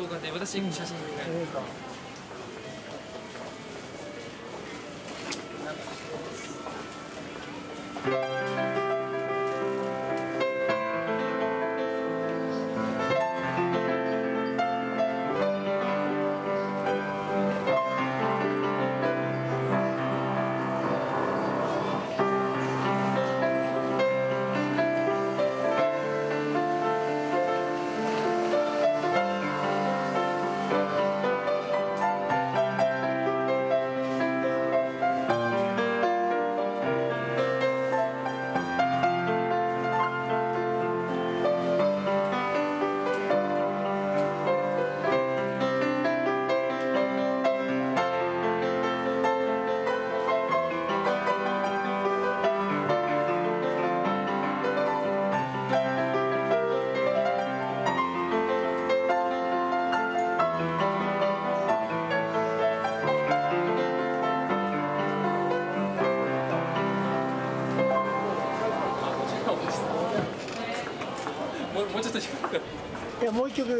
動画で私写真、もうちょっといやもう一曲。